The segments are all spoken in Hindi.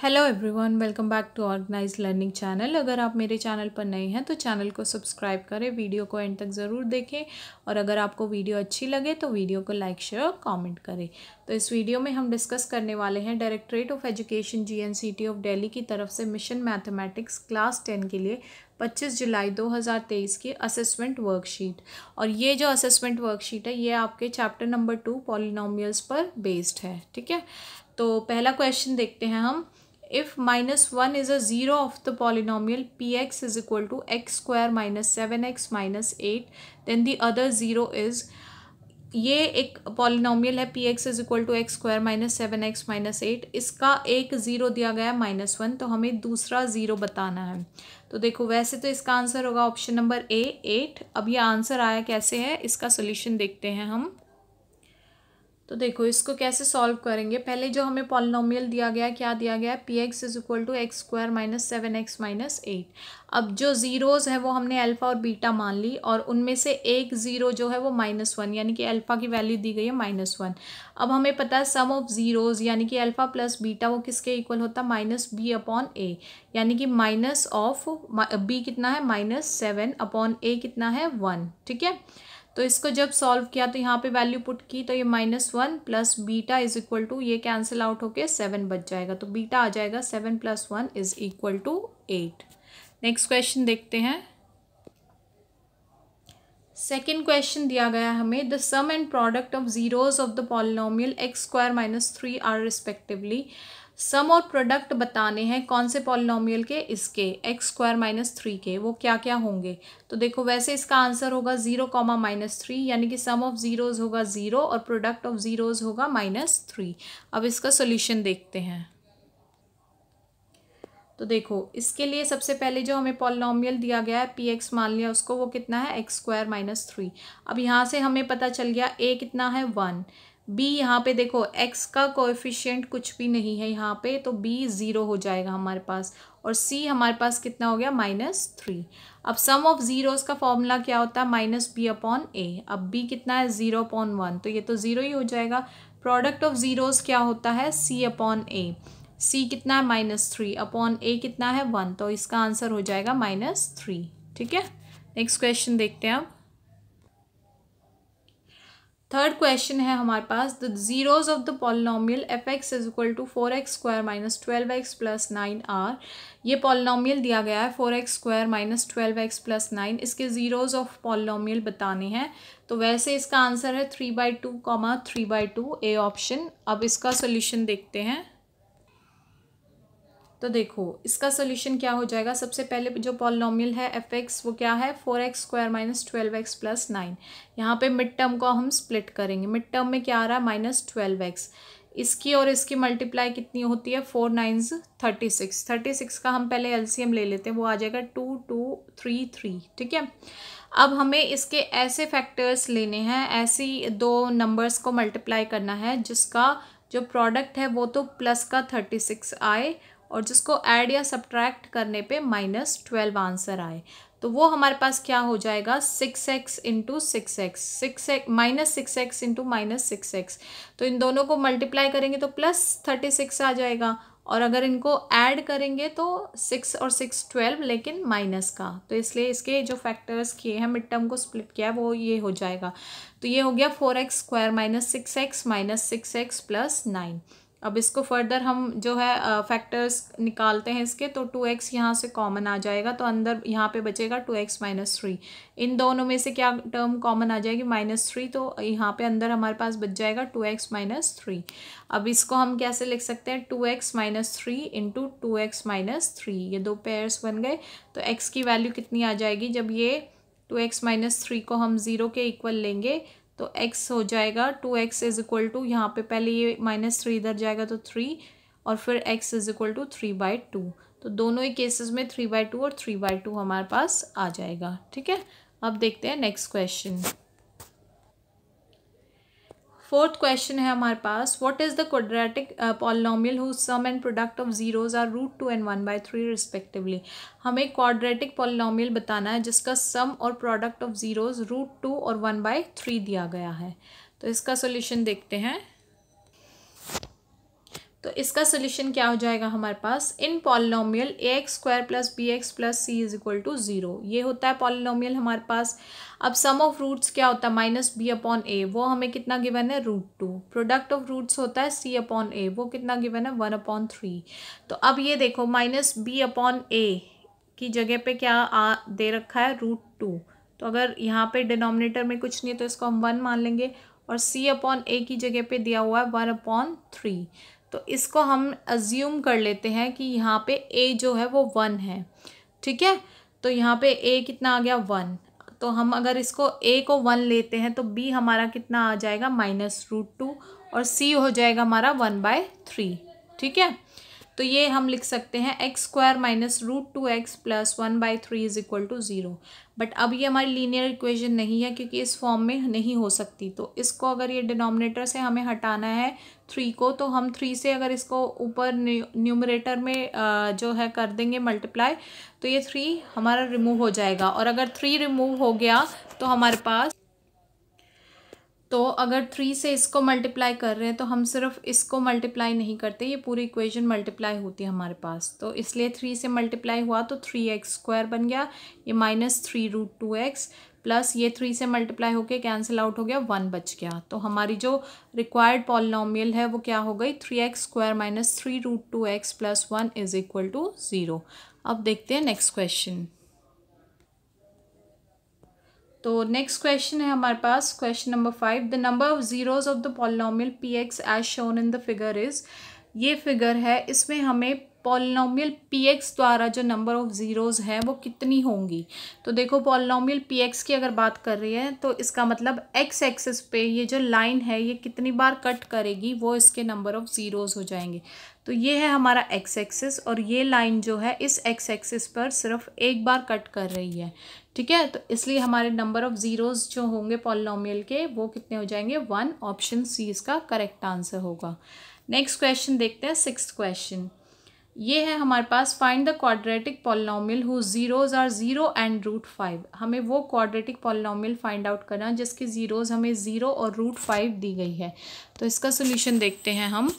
Hello everyone welcome back to organise learning channel अगर आप मेरे चैनल पर नए हैं तो चैनल को सब्सक्राइब करें वीडियो को एंड तक ज़रूर देखें। और अगर आपको वीडियो अच्छी लगे तो वीडियो को लाइक शेयर और कमेंट करें। तो इस वीडियो में हम डिस्कस करने वाले हैं directorate of education GNCT of Delhi की तरफ़ से मिशन मैथमेटिक्स क्लास टेन के लिए 25 जुलाई 2023 की असेसमेंट वर्कशीट और ये जो असेसमेंट वर्कशीट है, ये आपके चैप्टर नंबर टू पॉलिनोमियल्स पर बेस्ड है, ठीक है? तो पहला क्वेश्चन देखते हैं हम। If minus 1 is a zero of the polynomial px is equal to x square minus 7x minus 8 then the other zero is, ये एक पॉलिनोमियल है P X is equal to X square minus seven X minus eight इसका एक ज़ीरो दिया गया है माइनस वन तो हमें दूसरा ज़ीरो बताना है। तो देखो, वैसे तो इसका आंसर होगा ऑप्शन नंबर ए एट अब ये आंसर आया कैसे है, इसका सोल्यूशन देखते हैं हम। तो देखो, इसको कैसे सॉल्व करेंगे? पहले जो हमें पॉलिनोमियल दिया गया क्या दिया गया P X is equal to X square minus seven X minus eight अब जो ज़ीरोज़ है, वो हमने अल्फ़ा और बीटा मान ली और उनमें से एक ज़ीरो जो है, वो माइनस वन यानी कि अल्फ़ा की वैल्यू दी गई है माइनस वन अब हमें पता है सम ऑफ़ ज़ीरोज़ यानी कि अल्फ़ा प्लस बीटा वो किसके इक्वल होता है? माइनस बी अपॉन ए यानी कि माइनस ऑफ़ बी कितना है? माइनस सेवन अपॉन ए कितना है? वन ठीक है? तो इसको जब सॉल्व किया तो यहाँ पे वैल्यू पुट की तो ये minus one plus beta is equal to ये कैंसिल आउट होके सेवन बच जाएगा। तो बीटा आ जाएगा seven plus one is equal to eight next question देखते हैं। सेकेंड क्वेश्चन दिया गया हमें the sum and product of zeros of the polynomial X square minus three are respectively sum और प्रोडक्ट बताने हैं कौन से पॉलिनोमियल के, इसके एक्स स्क्वायर माइनस थ्री के, वो क्या क्या होंगे? तो देखो, वैसे इसका आंसर होगा ज़ीरो कॉमा माइनस थ्री यानी कि सम ऑफ़ ज़ीरोज़ होगा ज़ीरो और प्रोडक्ट ऑफ़ ज़ीरोज़ होगा माइनस थ्री अब इसका सोल्यूशन देखते हैं। तो देखो, इसके लिए सबसे पहले जो हमें पॉलिनोमियल दिया गया है पी एक्स मान लिया उसको, वो कितना है? एक्स स्क्वायर माइनस थ्री अब यहाँ से हमें पता चल गया ए कितना है? वन बी यहाँ पे देखो एक्स का कोएफिशिएंट कुछ भी नहीं है यहाँ पे तो बी ज़ीरो हो जाएगा हमारे पास। और सी हमारे पास कितना हो गया? माइनस थ्री अब सम ऑफ़ ज़ीरोज़ का फॉर्मूला क्या होता है? माइनस बी अपॉन ए अब बी कितना है? ज़ीरो अपॉन वन तो ये तो ज़ीरो ही हो जाएगा। प्रोडक्ट ऑफ़ ज़ीरोज़ क्या होता है? सी अपॉन ए सी कितना है? माइनस थ्री अपॉन ए कितना है? वन तो इसका आंसर हो जाएगा माइनस थ्री ठीक है? नेक्स्ट क्वेश्चन देखते हैं अब थर्ड क्वेश्चन है हमारे पास the zeros of the polynomial f x is equal to four x square minus twelve x plus nine are ये पॉलिनोमियल दिया गया है four x square minus twelve x plus nine इसके जीरोज ऑफ़ पॉलिनोमियल बताने हैं। तो वैसे इसका आंसर है three by two comma three by two A option अब इसका सोल्यूशन देखते हैं। तो देखो, इसका सोल्यूशन क्या हो जाएगा? सबसे पहले जो पॉलिनोमियल है एफ़ एक्स वो क्या है? Four x square minus twelve x plus nine यहाँ पर मिड टर्म को हम स्प्लिट करेंगे। मिड टर्म में क्या आ रहा है? माइनस ट्वेल्व एक्स इसकी और इसकी मल्टीप्लाई कितनी होती है? Four nines thirty six thirty six का हम पहले एलसीएम ले लेते हैं। वो आ जाएगा टू टू थ्री थ्री ठीक है? अब हमें इसके ऐसे फैक्टर्स लेने हैं। ऐसी दो नंबर्स को मल्टीप्लाई करना है, जिसका जो प्रोडक्ट है, वो तो प्लस का थर्टी सिक्स आए। और जिसको ऐड या सब्ट्रैक्ट करने पे माइनस ट्वेल्व आंसर आए। तो वो हमारे पास क्या हो जाएगा? Six x into six x six x minus six x into minus six x तो इन दोनों को मल्टीप्लाई करेंगे तो प्लस थर्टी सिक्स आ जाएगा। और अगर इनको ऐड करेंगे तो सिक्स और सिक्स ट्वेल्व लेकिन माइनस का। तो इसलिए इसके जो फैक्टर्स किए हैं मिड टर्म को स्प्लिट किया है, वो ये हो जाएगा। तो ये हो गया four x square minus six x minus six x plus nine अब इसको फर्दर हम जो है फैक्टर्स निकालते हैं इसके तो टू एक्स यहाँ से कॉमन आ जाएगा तो अंदर यहाँ पे बचेगा टू एक्स माइनस थ्री इन दोनों में से क्या टर्म कॉमन आ जाएगी? माइनस थ्री तो यहाँ पे अंदर हमारे पास बच जाएगा टू एक्स माइनस थ्री अब इसको हम कैसे लिख सकते हैं? Two x minus three into two x minus three ये दो पेयर्स बन गए तो एक्स की वैल्यू कितनी आ जाएगी? जब ये टू एक्स माइनस थ्री को हम ज़ीरो के इक्वल लेंगे तो x हो जाएगा two x is equal to यहाँ पर पहले ये माइनस थ्री इधर जाएगा तो थ्री और फिर x is equal to three by two तो दोनों ही केसेस में थ्री बाई टू और थ्री बाई टू हमारे पास आ जाएगा, ठीक है? अब देखते हैं नेक्स्ट क्वेश्चन फोर्थ क्वेश्चन है हमारे पास what is the quadratic polynomial who sum and product of zeros are root two and one by three respectively हमें क्वाड्रेटिक पॉलिनोमियल बताना है जिसका सम और product of zeros root two और वन बाई थ्री दिया गया है। तो इसका सोल्यूशन देखते हैं। तो इसका सोल्यूशन क्या हो जाएगा हमारे पास? इन polynomial a x square plus b x plus c is equal to zero ये होता है पॉलिनोमियल हमारे पास। अब सम ऑफ़ रूट्स क्या होता है? माइनस बी अपॉन ए वो हमें कितना गिवन है? Root two product of roots होता है सी अपॉन ए वो कितना गिवन है? वन अपॉन थ्री तो अब ये देखो माइनस बी अपॉन ए की जगह पे क्या आ, दे रखा है? रूट टू तो अगर यहाँ पे डिनोमिनेटर में कुछ नहीं है तो इसको हम वन मान लेंगे। और सी अपॉन ए की जगह पे दिया हुआ है वन अपॉन थ्री तो इसको हम अज्यूम कर लेते हैं कि यहाँ पे ए जो है वो वन है। ठीक है? तो यहाँ पे ए कितना आ गया? वन तो हम अगर इसको ए को वन लेते हैं तो बी हमारा कितना आ जाएगा? माइनस रूट टू और सी हो जाएगा हमारा वन बाय थ्री ठीक है? तो ये हम लिख सकते हैं x square minus root two x plus one by three is equal to zero but अब ये हमारी लीनियर इक्वेशन नहीं है क्योंकि इस फॉर्म में नहीं हो सकती। तो इसको अगर ये डिनोमिनेटर से हमें हटाना है थ्री को तो हम थ्री से अगर इसको ऊपर न्यूमरेटर में जो है कर देंगे मल्टीप्लाई तो ये थ्री हमारा रिमूव हो जाएगा। और अगर थ्री रिमूव हो गया तो हमारे पास तो अगर थ्री से इसको मल्टीप्लाई कर रहे हैं तो हम सिर्फ़ इसको मल्टीप्लाई नहीं करते, ये पूरी इक्वेशन मल्टीप्लाई होती है हमारे पास। तो इसलिए थ्री से मल्टीप्लाई हुआ तो थ्री एक्स स्क्वायर बन गया, ये minus three root two x plus ये थ्री से मल्टीप्लाई होके कैंसिल आउट हो गया वन बच गया। तो हमारी जो रिक्वायर्ड पॉलिनोमियल है, वो क्या हो गई? Three x square minus three root two x plus one is equal to zero अब देखते हैं नेक्स्ट क्वेश्चन तो नेक्स्ट क्वेश्चन है हमारे पास। Question number five the number of zeros of the polynomial p x as shown in the figure is ये फिगर है, इसमें हमें पॉलिनोमियल पी एक्स द्वारा जो नंबर ऑफ़ ज़ीरोज़ हैं, वो कितनी होंगी? तो देखो पॉलिनोमियल पी एक्स की अगर बात कर रही है तो इसका मतलब एक्स एक्सिस पे ये जो लाइन है, ये कितनी बार कट करेगी, वो इसके नंबर ऑफ़ ज़ीरोज़ हो जाएँगे। तो ये है हमारा एक्स एक्सिस और ये लाइन जो है, इस एक्स एक्सिस पर सिर्फ़ एक बार कट कर रही है। ठीक है? तो इसलिए हमारे नंबर ऑफ़ ज़ीरोज़ जो होंगे पॉलिनोमियल के, वो कितने हो जाएँगे? वन ऑप्शन सी इसका करेक्ट आंसर होगा। नेक्स्ट क्वेश्चन देखते हैं सिक्स क्वेश्चन ये है हमारे पास find the quadratic polynomial who zeros are zero and root five हमें वो क्वाड्रेटिक पॉलिनोमियल फाइंड आउट करना जिसकी ज़ीरोज़ हमें ज़ीरो और रूट फाइव दी गई है। तो इसका सोल्यूशन देखते हैं हम।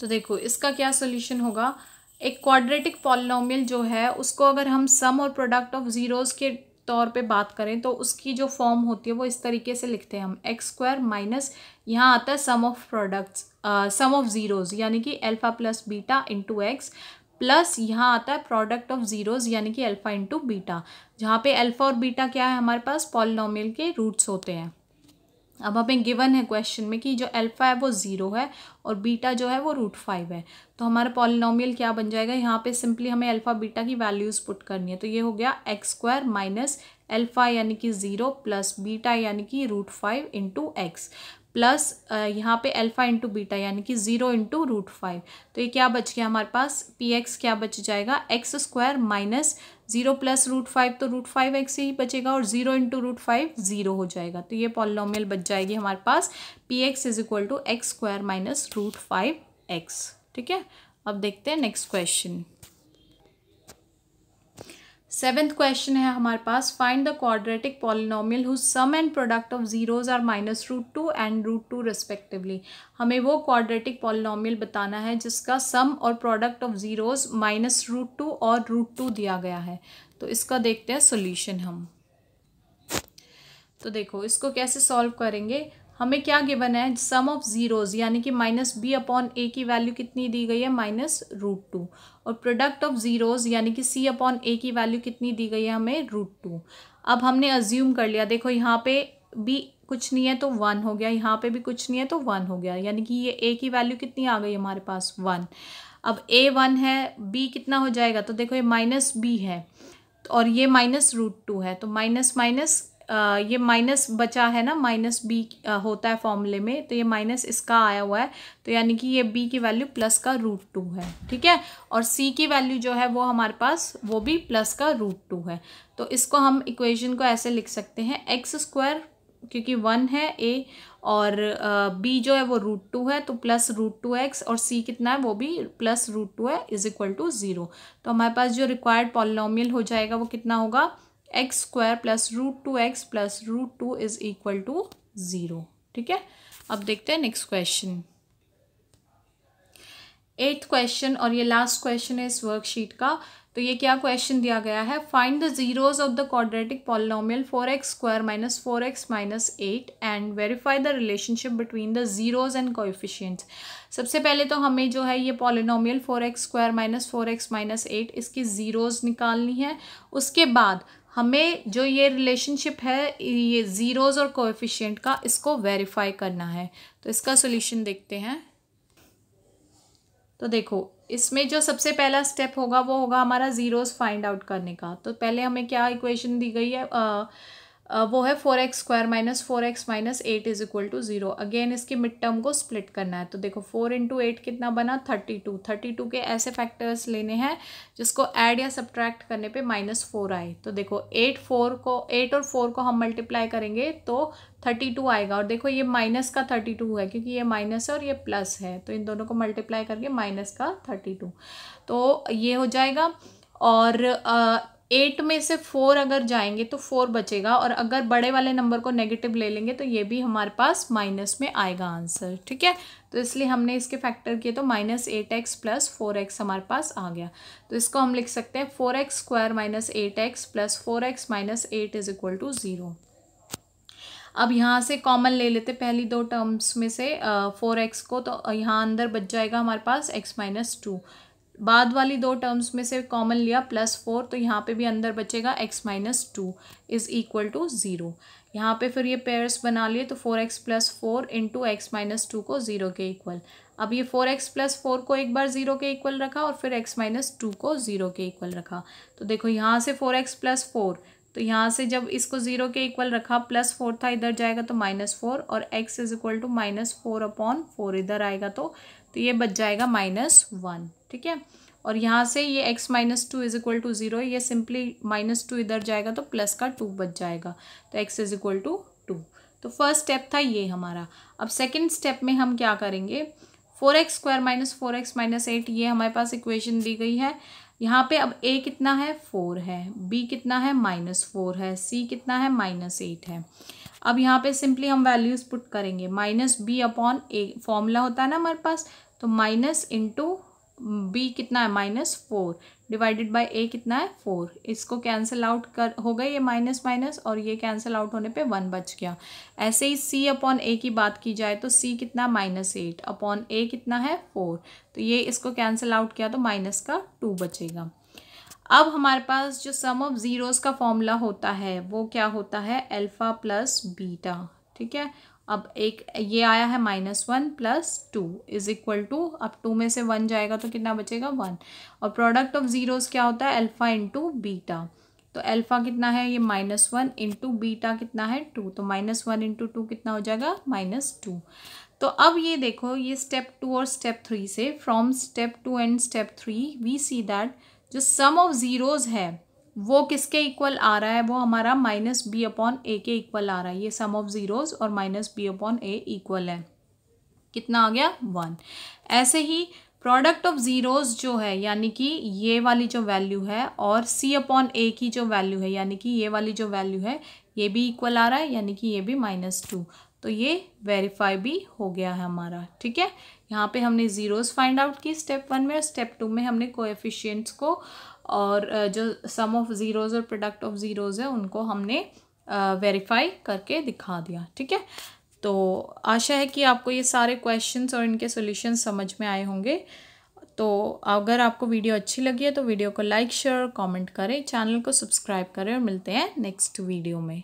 तो देखो, इसका क्या सोल्यूशन होगा? एक क्वाड्रेटिक पॉलिनोमियल जो है, उसको अगर हम सम और प्रोडक्ट ऑफ़ ज़ीरोज़ के तौर पे बात करें तो उसकी जो फॉर्म होती है वो इस तरीके से लिखते हैं हम। एक्स स्क्वायर माइनस यहाँ आता है sum of products sum of zeros यानी कि alpha plus beta into x plus यहाँ आता है प्रोडक्ट ऑफ़ ज़ीरोज़ यानी कि अल्फ़ा इंटू बीटा जहाँ पे अल्फ़ा और बीटा क्या है हमारे पास? पॉलिनोमियल के रूट्स होते हैं। अब हमें गिवन है क्वेश्चन में कि जो अल्फ़ा है वो ज़ीरो है और बीटा जो है वो रूट फाइव है। तो हमारा पॉलिनोमियल क्या बन जाएगा? यहाँ पे सिंपली हमें अल्फ़ा बीटा की वैल्यूज़ पुट करनी है। तो ये हो गया एक्स स्क्वायर माइनस अल्फ़ा यानी कि ज़ीरो प्लस बीटा यानी कि root five into x plus यहाँ पे अल्फ़ा इंटू बीटा यानी कि ज़ीरो इंटू रूट फाइव तो ये क्या बच गया हमारे पास? पी एक्स क्या बच जाएगा? X square minus zero plus root five तो रूट फाइव एक्स ही बचेगा और zero into root five zero हो जाएगा। तो ये पॉलिनोमियल बच जाएगी हमारे पास। P x is equal to x square minus root five x ठीक है? अब देखते हैं नेक्स्ट क्वेश्चन सेवेंथ क्वेश्चन है हमारे पास find the quadratic polynomial who sum and product of zeros are minus root two and root two respectively हमें वो क्वाड्रेटिक पॉलिनोमियल बताना है जिसका सम और product of zeros minus root two और रूट टू दिया गया है। तो इसका देखते हैं सोल्यूशन हम। तो देखो, इसको कैसे सॉल्व करेंगे? हमें क्या गिवन है? सम ऑफ़ ज़ीरोज़ यानी कि माइनस बी अपॉन ए की वैल्यू कितनी दी गई है? माइनस रूट टू और प्रोडक्ट ऑफ़ ज़ीरोज़ यानी कि सी अपॉन ए की वैल्यू कितनी दी गई है हमें? रूट टू अब हमने अज्यूम कर लिया। देखो, यहाँ पे भी कुछ नहीं है तो वन हो गया। यहाँ पे भी कुछ नहीं है तो वन हो गया। यानी कि ये ए की वैल्यू कितनी आ गई हमारे पास? वन अब ए वन है बी कितना हो जाएगा? तो देखो, ये माइनस बी है और ये माइनस रूट टू है। तो माइनस माइनस ये माइनस बचा है ना माइनस बी होता है फॉर्मूले में तो ये माइनस इसका आया हुआ है तो यानी कि ये बी की वैल्यू प्लस का रूट टू है, ठीक है? और सी की वैल्यू जो है वो हमारे पास, वो भी प्लस का रूट टू है। तो इसको हम इक्वेशन को ऐसे लिख सकते हैं एक्स स्क्वायर क्योंकि वन है ए और बी जो है वो रूट टू है तो प्लस रूट टू एक्स और सी कितना है, वो भी प्लस रूट टू है इज़ इक्वल टू ज़ीरो तो हमारे पास जो रिक्वायर्ड पॉलिनोमियल हो जाएगा, वो कितना होगा? X square plus root two x plus root two is equal to zero. ठीक है? अब देखते हैं नेक्स्ट क्वेश्चन। एट्थ क्वेश्चन, और ये लास्ट क्वेश्चन है इस वर्कशीट का। तो ये क्या क्वेश्चन दिया गया है? Find the zeros of the quadratic polynomial four x square minus four x minus eight and verify the relationship between the zeros and coefficients सबसे पहले तो हमें जो है ये polynomial four x square minus four x minus eight इसकी ज़ीरोज़ निकालनी है। उसके बाद हमें जो ये रिलेशनशिप है ये ज़ीरोज़ और कोएफिशिएंट का इसको वेरीफाई करना है। तो इसका सोल्यूशन देखते हैं। तो देखो इसमें जो सबसे पहला स्टेप होगा वो होगा हमारा ज़ीरोज़ फाइंड आउट करने का। तो पहले हमें क्या इक्वेशन दी गई है? आ, वो है four x square minus four x minus eight is equal to zero again इसके मिड टर्म को स्प्लिट करना है। तो देखो फोर इंटू एट कितना बना? थर्टी टू थर्टी टू के ऐसे फैक्टर्स लेने हैं, जिसको ऐड या सब्ट्रैक्ट करने पे माइनस फोर आए। तो देखो एट फोर को एट और फोर को हम मल्टीप्लाई करेंगे तो थर्टी टू आएगा। और देखो, ये माइनस का थर्टी टू है, क्योंकि ये माइनस है और ये प्लस है। तो इन दोनों को मल्टीप्लाई करके माइनस का थर्टी टू तो ये हो जाएगा। और एट में से फोर अगर जाएँगे तो फोर बचेगा और अगर बड़े वाले नंबर को नेगेटिव ले लेंगे तो ये भी हमारे पास माइनस में आएगा आंसर, ठीक है? तो इसलिए हमने इसके फैक्टर किए तो minus eight x plus four x हमारे पास आ गया। तो इसको हम लिख सकते हैं four x square minus eight x plus four x minus eight is equal to zero. अब यहाँ से कॉमन ले लेते पहली दो टर्म्स में से फोर एक्स को तो यहाँ अंदर बच जाएगा हमारे पास एक्स माइनस टू। बाद वाली दो टर्म्स में से कॉमन लिया प्लस फोर तो यहाँ पे भी अंदर बचेगा x minus two is equal to zero यहाँ पे फिर ये पेयर्स बना लिए तो four x plus four into x minus two को ज़ीरो के इक्वल अब ये फोर एक्स प्लस फोर को एक बार ज़ीरो के इक्वल रखा और फिर एक्स माइनस टू को ज़ीरो के इक्वल रखा. तो देखो यहाँ से फोर एक्स प्लस फोर तो यहाँ से जब इसको ज़ीरो के इक्वल रखा प्लस फोर था, इधर जाएगा तो माइनस फोर और x is equal to minus four upon four इधर आएगा तो तो ये बच जाएगा माइनस वन ठीक है? और यहाँ से ये x minus two is equal to zero ये सिंपली माइनस टू इधर जाएगा तो प्लस का टू बच जाएगा। तो x is equal to two तो फ़र्स्ट स्टेप था ये हमारा। अब सेकेंड स्टेप में हम क्या करेंगे? Four x square minus four x minus eight ये हमारे पास इक्वेशन दी गई है। यहाँ पे अब ए कितना है? फोर है। बी कितना है? माइनस फोर है। सी कितना है? माइनस एट है। अब यहाँ पे सिंपली हम वैल्यूज़ पुट करेंगे। Minus b upon a formula होता है ना हमारे पास? तो माइनस इंटू बी कितना है? Minus four. Divided by a कितना है? फोर। इसको कैंसिल आउट कर, हो गए ये माइनस माइनस और ये कैंसिल आउट होने पे वन बच गया। ऐसे ही सी अपॉन ए की बात की जाए तो सी कितना? Minus eight. अपॉन ए कितना है? फोर। तो ये इसको कैंसिल आउट किया तो माइनस का टू बचेगा। अब हमारे पास जो सम ऑफ़ ज़ीरोज़ का फॉर्मूला होता है, वो क्या होता है? अल्फ़ा प्लस बीटा ठीक है? अब एक, ये आया है minus one plus two is equal to अब टू में से वन जाएगा तो कितना बचेगा वन और प्रोडक्ट ऑफ़ ज़ीरोज़ क्या होता है? अल्फ़ा इंटू बीटा तो अल्फ़ा कितना है? ये माइनस वन इंटू बीटा कितना है? टू तो माइनस वन इंटू टू कितना हो जाएगा? माइनस टू तो अब ये देखो, ये स्टेप टू और स्टेप थ्री से from step two and step three we see that जो सम ऑफ़ ज़ीरोज़ है वो किसके इक्वल आ रहा है? वो हमारा माइनस बी अपॉन ए के इक्वल आ रहा है। ये सम ऑफ़ ज़ीरोज़ और minus b upon a equal है। कितना आ गया? वन ऐसे ही प्रोडक्ट ऑफ़ ज़ीरोज़ जो है, यानी कि ये वाली जो वैल्यू है और सी अपॉन ए की जो वैल्यू है, यानी कि ये वाली जो वैल्यू है, ये भी इक्वल आ रहा है, यानी कि ये भी माइनस टू तो ये वेरीफाई भी हो गया है हमारा। ठीक है? यहाँ पे हमने ज़ीरोज़ फाइंड आउट की स्टेप वन में और स्टेप टू में हमने कोएफिशिएंट्स को और जो सम ऑफ़ ज़ीरोज़ और प्रोडक्ट ऑफ़ ज़ीरोज़ है, उनको हमने वेरीफाई करके दिखा दिया, ठीक है? तो आशा है कि आपको ये सारे क्वेश्चंस और इनके सॉल्यूशन समझ में आए होंगे। तो अगर आपको वीडियो अच्छी लगी है तो वीडियो को लाइक शेयर और कमेंट करें चैनल को सब्सक्राइब करें और मिलते हैं नेक्स्ट वीडियो में।